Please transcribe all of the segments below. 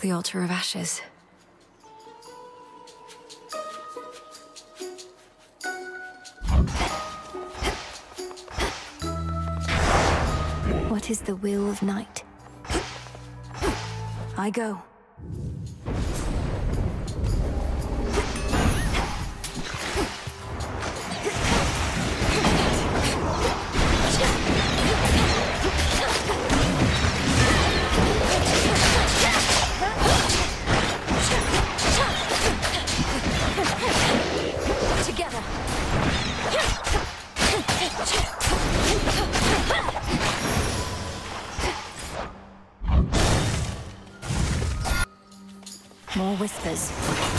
The altar of ashes. What is the will of night? I go. Whispers.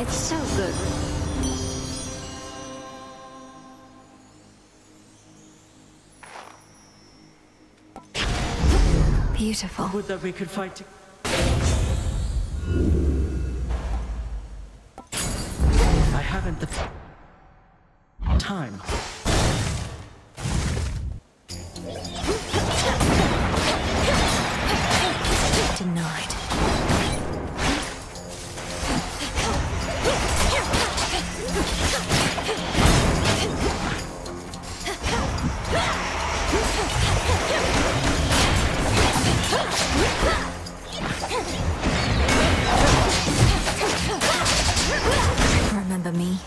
It's so good. Beautiful. would that we could fight to- I haven't the time. Denied. Remember me?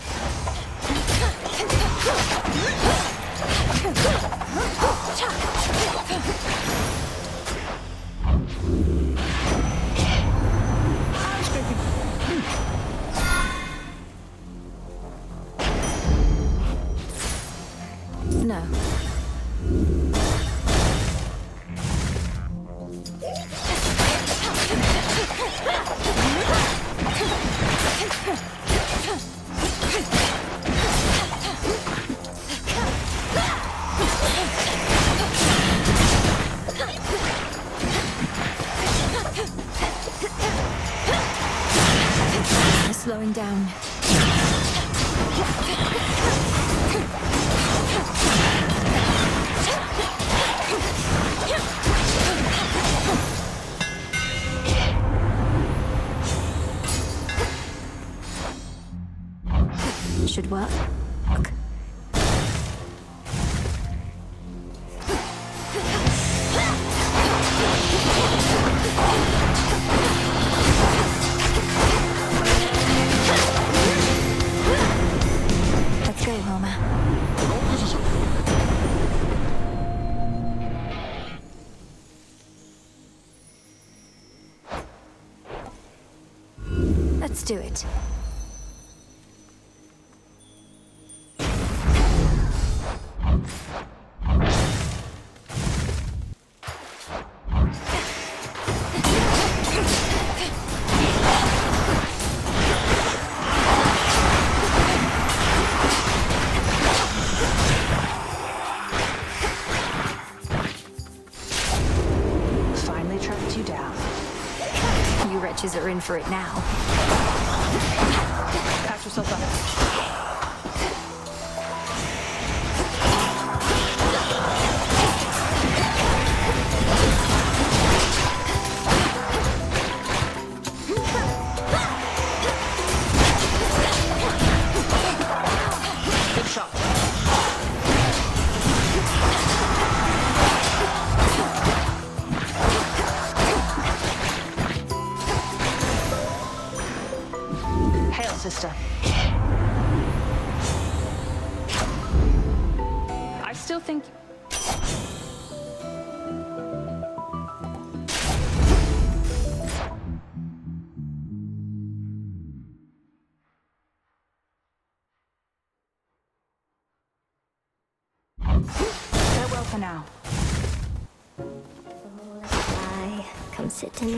In for it now.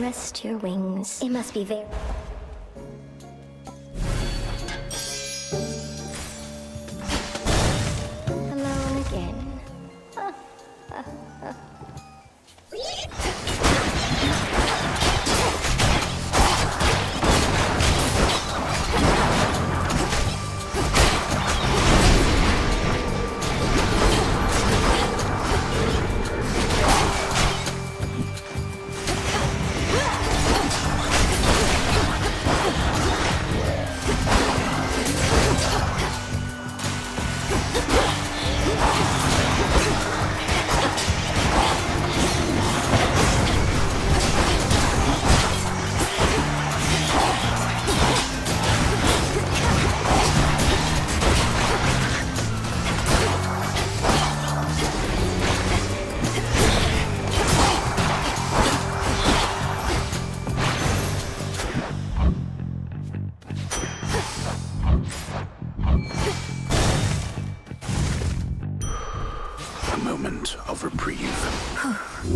Rest your wings. It must be very. Moment of reprieve.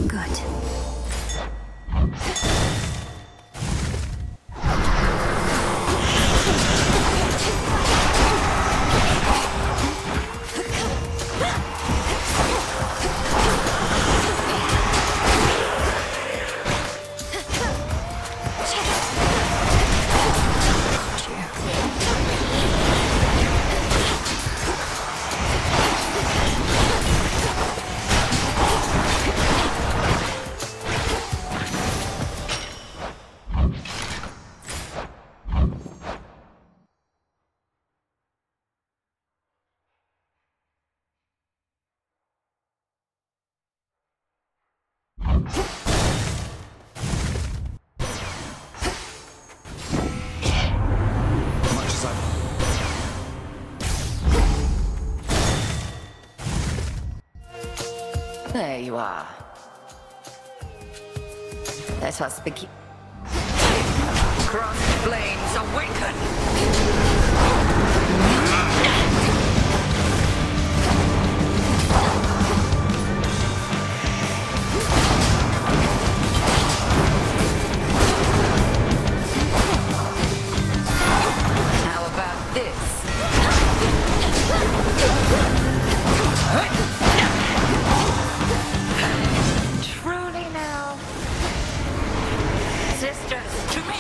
Good. There you are. Let us begin. Cross flames awaken! Sisters, to me!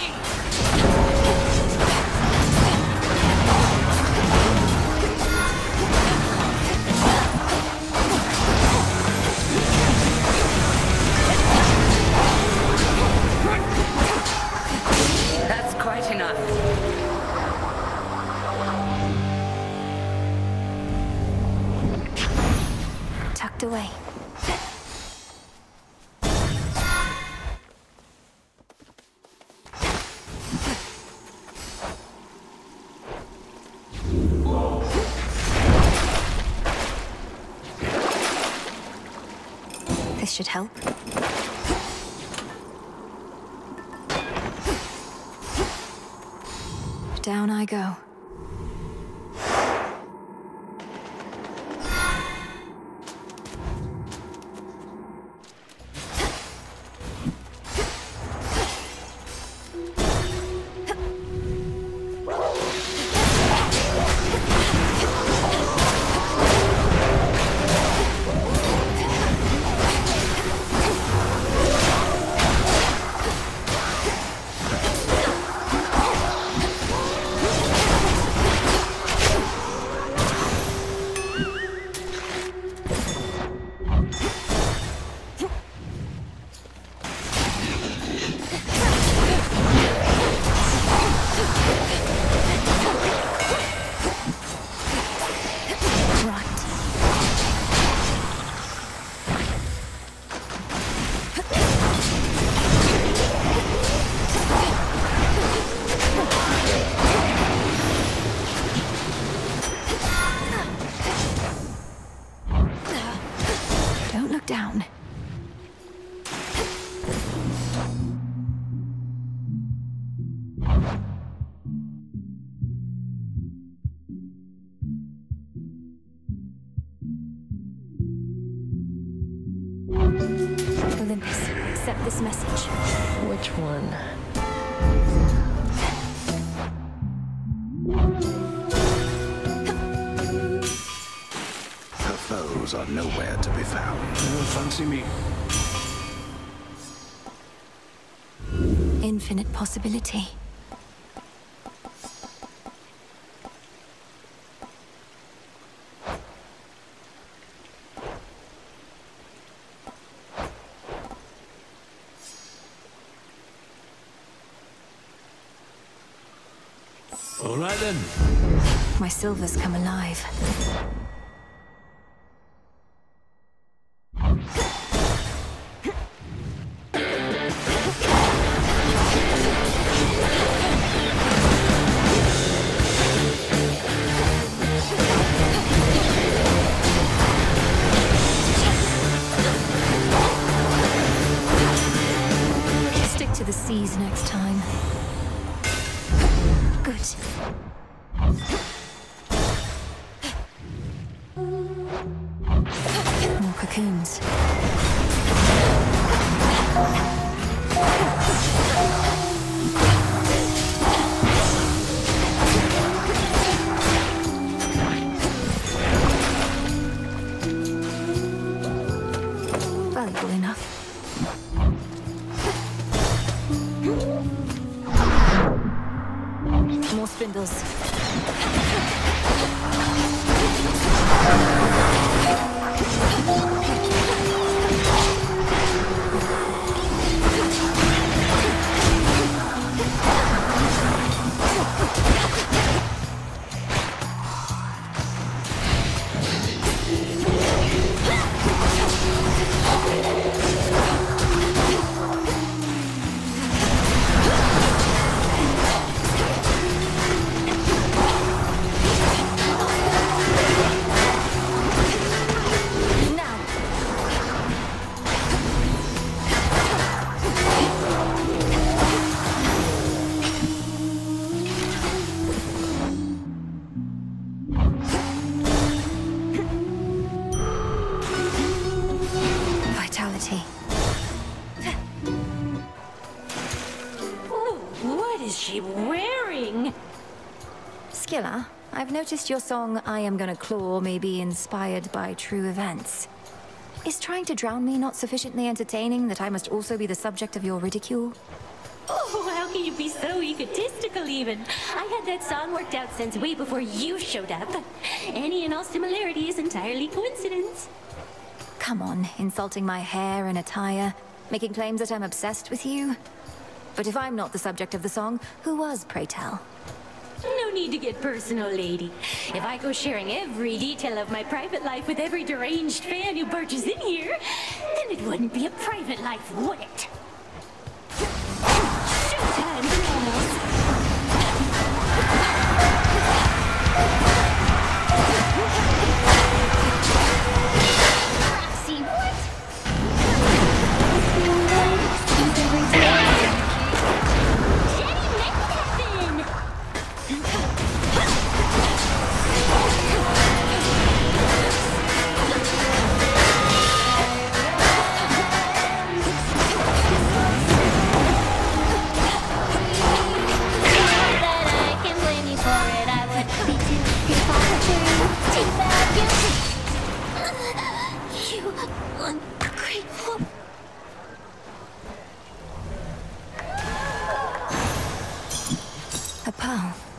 That's quite enough. Tucked away. Should help. Down I go. Foes are nowhere to be found. Don't fancy me. Infinite possibility. All right then. My silver's come alive. More noticed your song I Am Gonna Claw may be inspired by true events. Is trying to drown me not sufficiently entertaining that I must also be the subject of your ridicule? Oh, how can you be so egotistical even? I had that song worked out since way before you showed up. Any and all similarity is entirely coincidence. Come on, insulting my hair and attire, making claims that I'm obsessed with you. But if I'm not the subject of the song, who was, pray tell? Need to get personal, lady. If I go sharing every detail of my private life with every deranged fan who barges in here, then it wouldn't be a private life, would it? A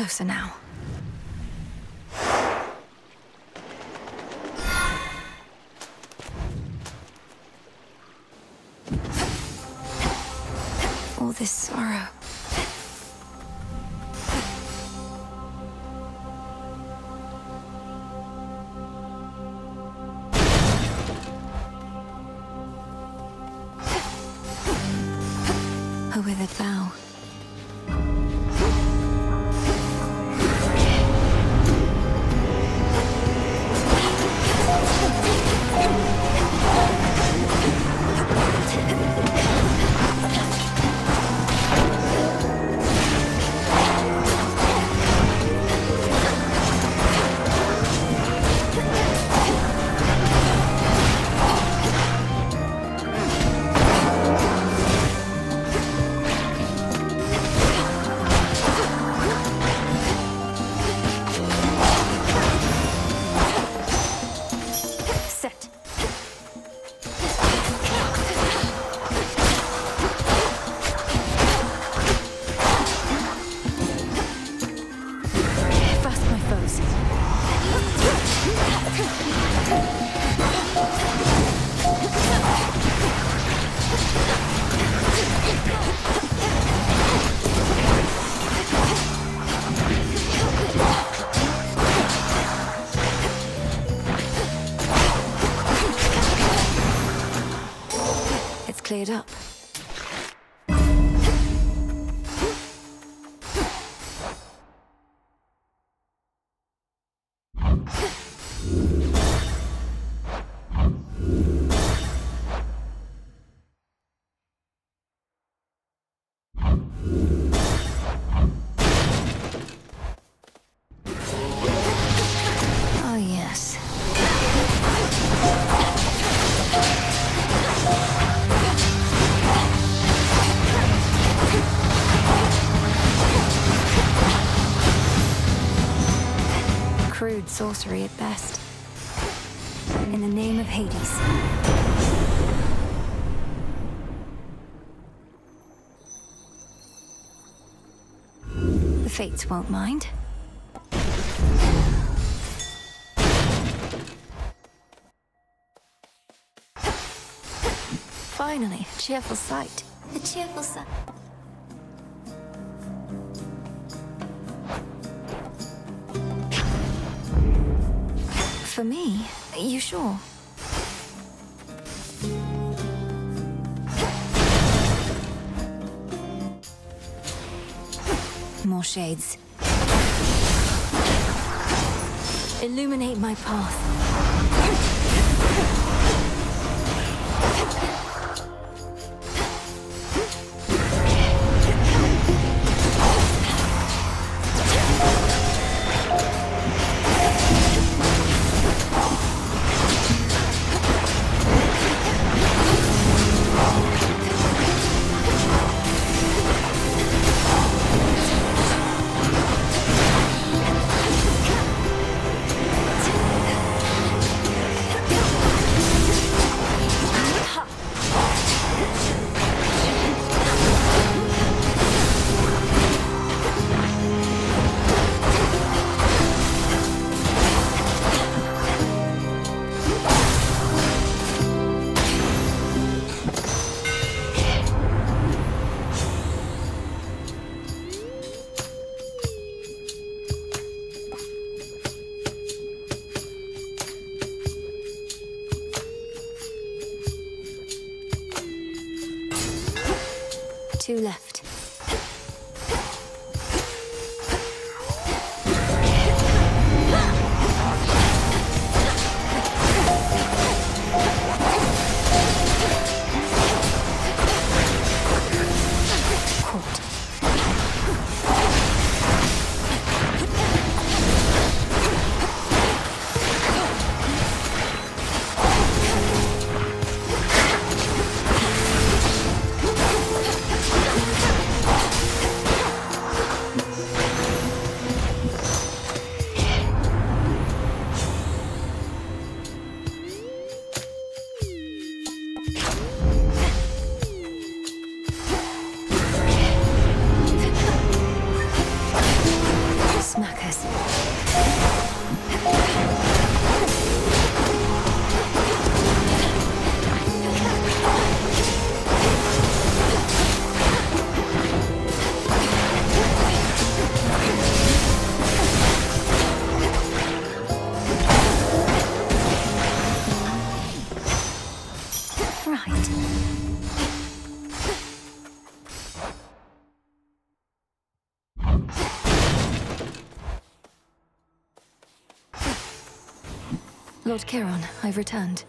closer now. All this sorrow. A withered bough. It's cleared up. Crude sorcery at best. In the name of Hades. The Fates won't mind. Finally, a cheerful sight. A cheerful sun. For me? Are You sure? More shades. Illuminate my path. Lord Charon, I've returned.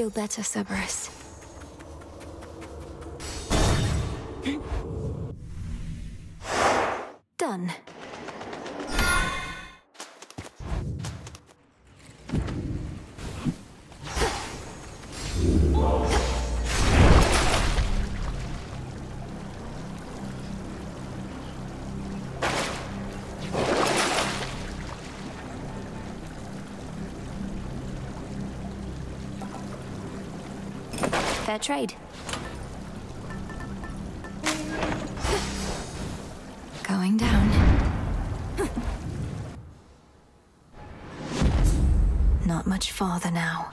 Feel better, Cerberus. Done. Fair trade. Going down. Not much farther now.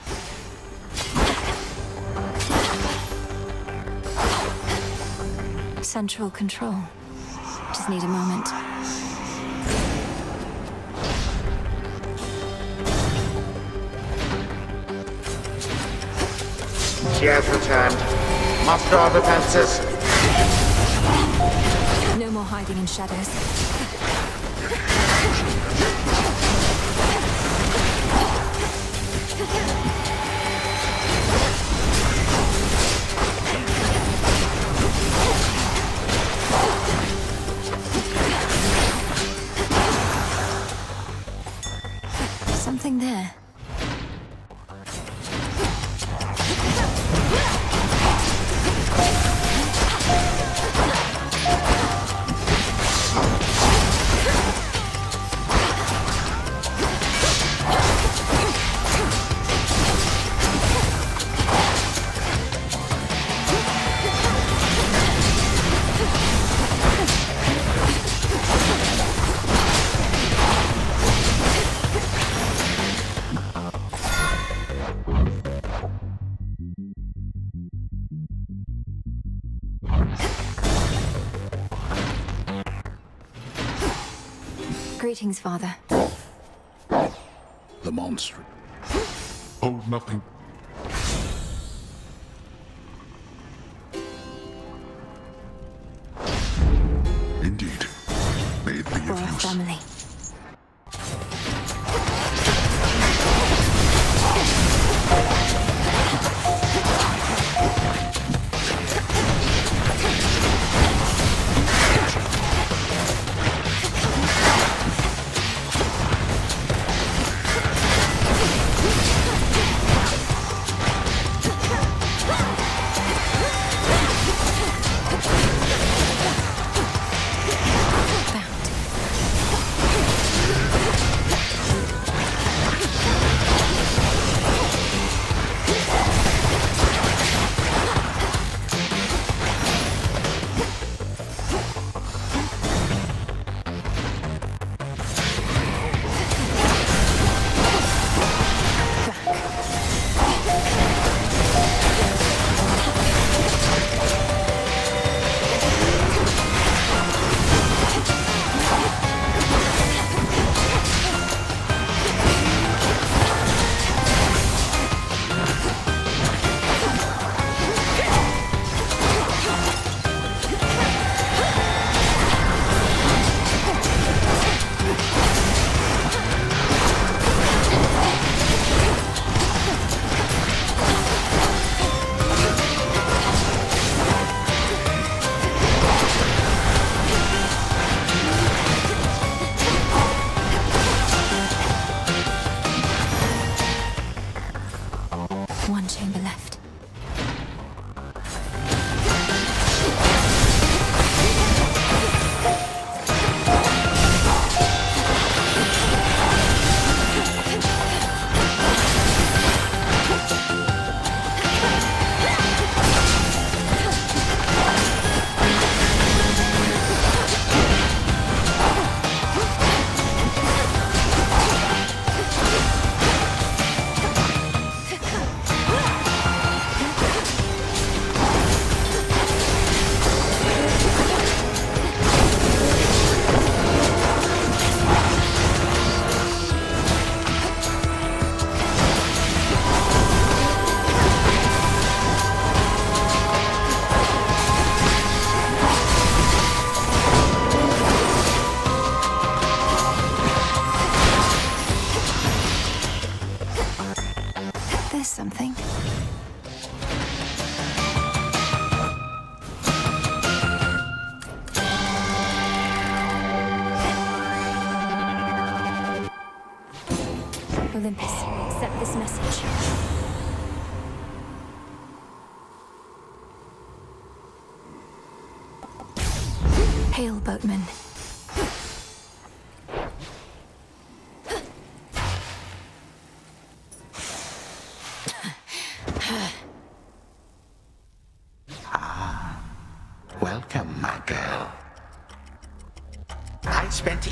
Central control. Just need a moment. She has returned. Muster our defenses. No more hiding in shadows. Greetings, Father. The monster. Oh, nothing.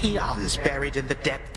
He buried in the depths.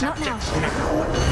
Not now.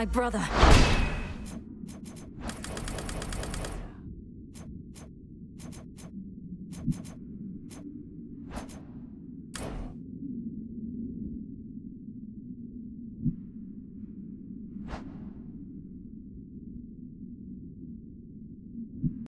my brother.